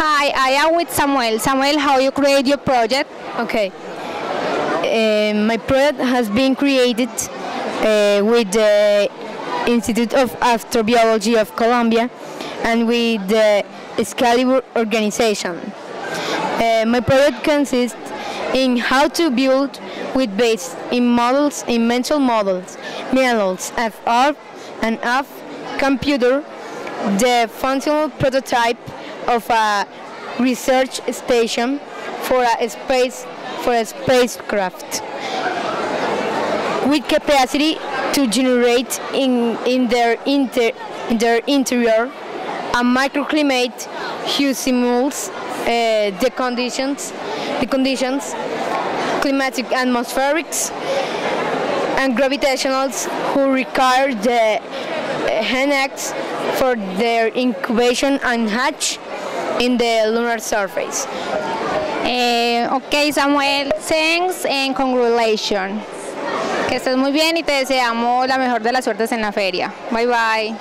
Hi, I am with Samuel. Samuel, how you create your project? Okay. Uh, my project has been created uh, with the Institute of Astrobiology of Colombia and with the Excalibur organization. Uh, my project consists in how to build with base in models, in mental models, models of R and F computer, the functional prototype of a research station for a space for a spacecraft with capacity to generate in, in their inter, in their interior a microclimate who simulates uh, the conditions the conditions climatic atmospherics and gravitationals who require the HNX for their incubation and hatch in the lunar surface. Eh, ok, Samuel, thanks and congratulations. Que estés muy bien y te deseamos la mejor de las suertes en la feria. Bye bye.